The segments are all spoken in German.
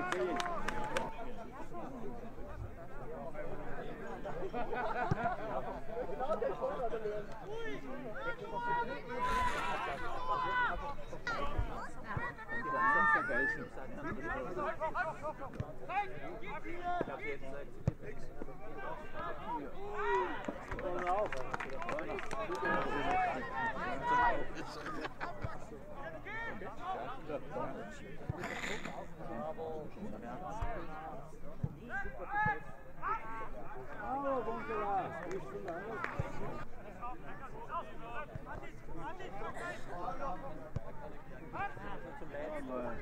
Ja, okay. Ah, wunderbar. Wie sieht das aus? Aber-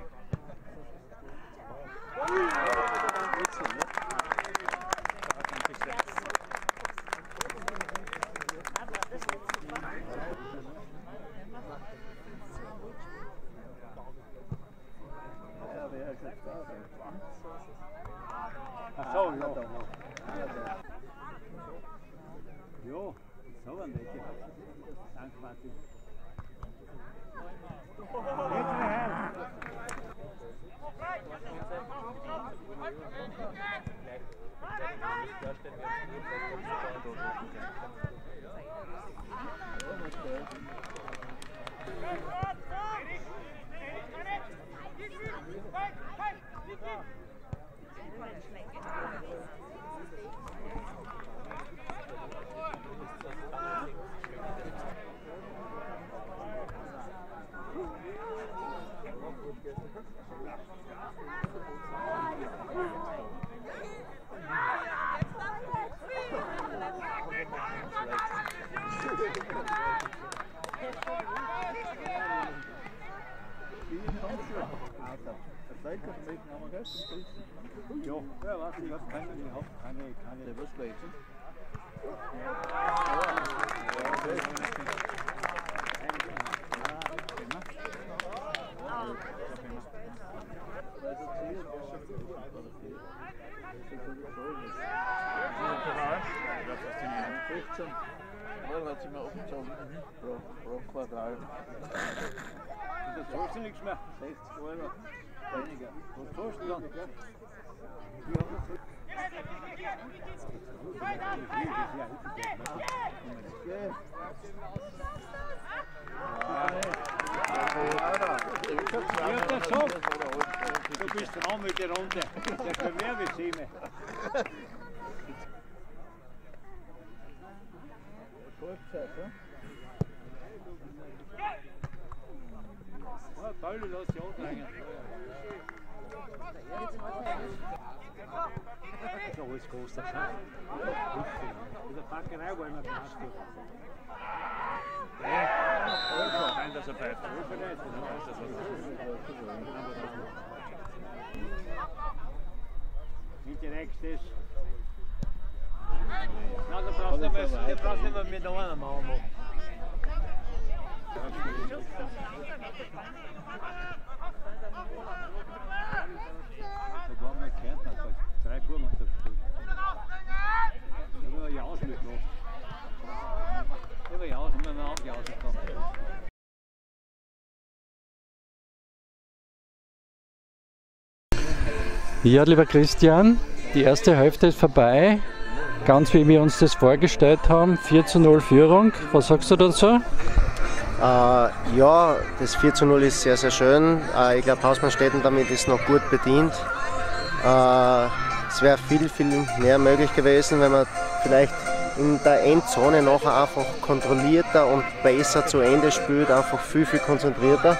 Wechsel, ne? Ja, wer ist jetzt da? Ach so, ja. Jo, so ein welche. Danke, Martin. Jetzt mehr her. Wie kommst du? Also, das seid ihr vielleicht noch mal gell? Ja, warte, ich hab keine, ich hab keine, keine. Der was gleich, Ja, hat sich mal aufgezogen. Pro, pro Quartal. Das zahlst du nichts mehr. 60 Euro. Weniger. Was zahlst du dann? Ja, das so. Du bist dran mit der Runde. Der Gewerbeseme. Kurzzeit, ja? Ja, toll, lass dich anstrengen. Das ist alles kostet. In der Backerei wollen wir Glas tun. Nein, dass er pfeift. Indirekt ist. Brauchst du nicht mehr, da ja lieber Christian, die erste Hälfte ist vorbei. Ganz wie wir uns das vorgestellt haben. 4 zu 0 Führung. Was sagst du dazu? Äh, ja, das 4 zu 0 ist sehr, sehr schön. Äh, ich glaube, Hausmannstetten damit ist noch gut bedient. Äh, es wäre viel, viel mehr möglich gewesen, wenn man vielleicht in der Endzone nachher einfach kontrollierter und besser zu Ende spielt, einfach viel, viel konzentrierter.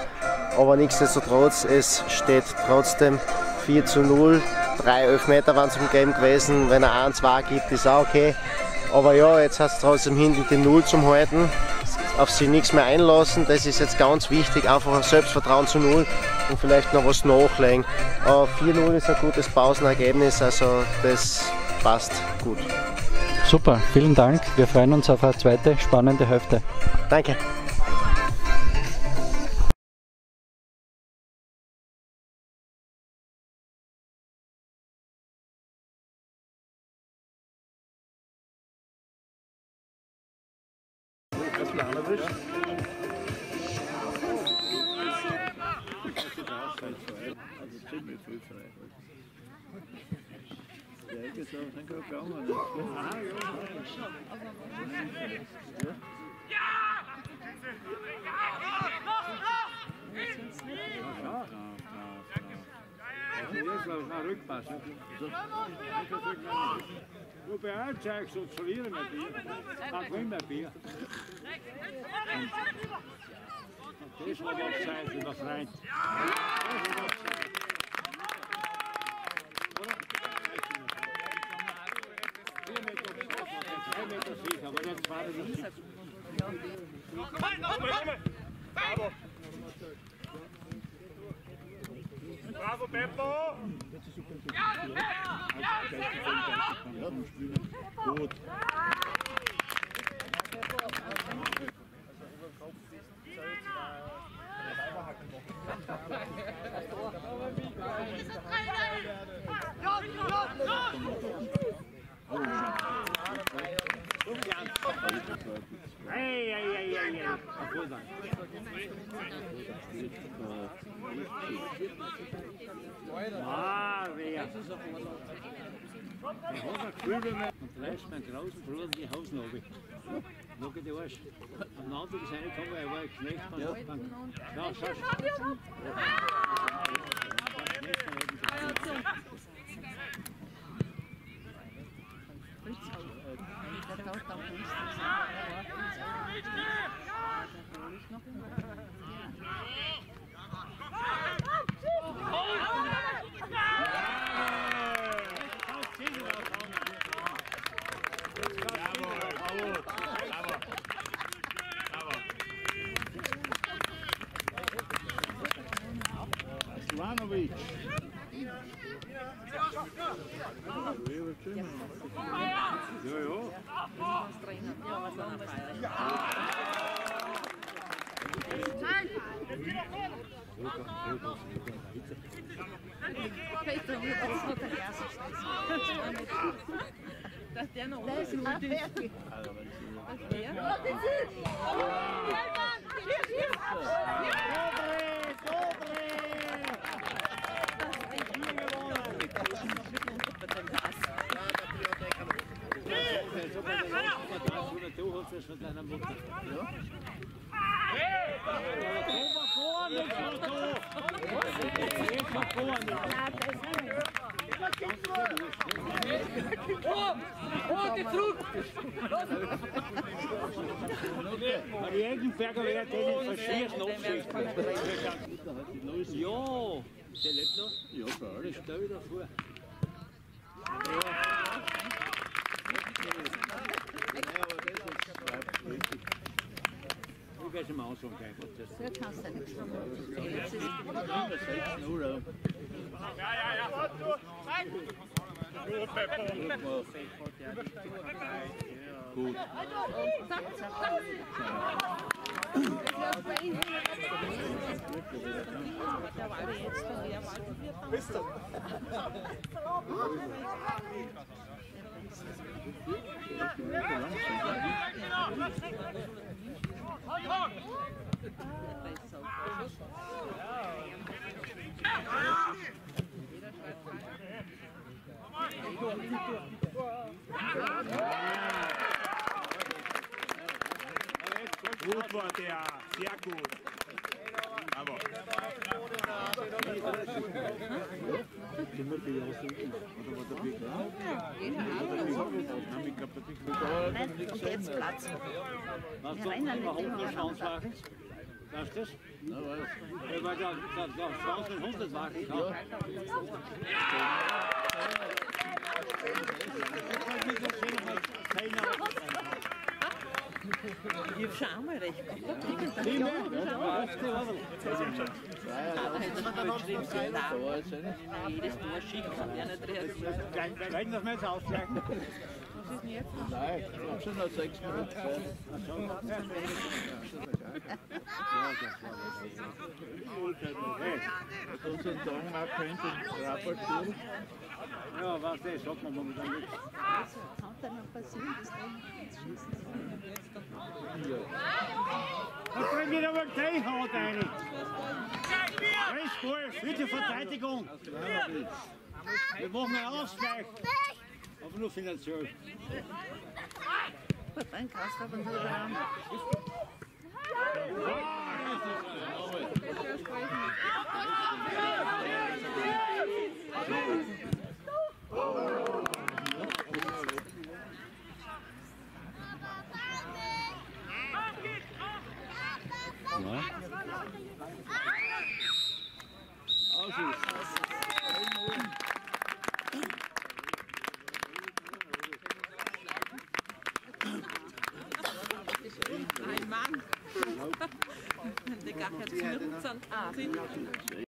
Aber nichtsdestotrotz, es steht trotzdem 4 zu 0. Drei Elfmeter waren zum Game gewesen. Wenn er 1-2 gibt, ist auch okay. Aber ja, jetzt hat es trotzdem hinten die Null zum Halten. Auf sie nichts mehr einlassen, das ist jetzt ganz wichtig. Einfach ein Selbstvertrauen zu Null und vielleicht noch was nachlegen. Aber 4-0 ist ein gutes Pausenergebnis, also das passt gut. Super, vielen Dank. Wir freuen uns auf eine zweite spannende Hälfte. Danke. Also frei. Ja. Ah, Ja, Also jetzt lauf nach Rückpass. Du bei euch zeigst du verlieren wir Bier. Dann gewinnen wir Bier. Und das war was Zeit in der Freien. Das war was Zeit. Oder? Vier Meter sicher, zwei Meter sicher, aber jetzt war er nicht sicher. Bravo, Beppo! Gut. Ein Gefühl, wenn man und vielleicht meinen großen Bruder in die Hausen. Schau dir den Arsch. Am anderen ist reingekommen, er war ein Knecht. beim- beim- Ja, schau, schau. Jawohl, anstrengend. Ja, was dan een feier. Ja! Peter wird auch so der Erste. Dass der noch oben ist. Das ist der. Das ist der. Der das von deiner Mutter. Ja? Ja, komm mal vor, nicht so so. Jetzt mal vor, nicht. Aber Jägenberger wäre den verschießen Abschichten. Ja, der lebt noch. Ja, klar. Der steht davor. Ich werde ihm anschauen, gleich. was das Gut, Beppo. Gut. Gut war der. Nein, und jetzt Platz. Was du überhaupt nicht Schwanzwagen? Weißt du das? Ja, weil der, der, der Schwanz den Hund nicht wagen kann. Ich hab schon einmal recht gehabt. Jedes Tor schicken kann der nicht reagieren. Werden das mal jetzt aufgleichen? Nein, ich habe schon noch sechs Minuten Zeit. Mit unseren Dongmark könnte den Rapport tun. Ja, was das sagt man momentan nichts. Kann da noch passieren, dass der ins Schießen Da bringt wieder mal gleich Hand rein. Alles Ball, für die Verteidigung. Wir machen einen Ausgleich. Aber nur finanziell. Ein Kasper und der Rahmen. Ein Mann. Der gar nicht zu mir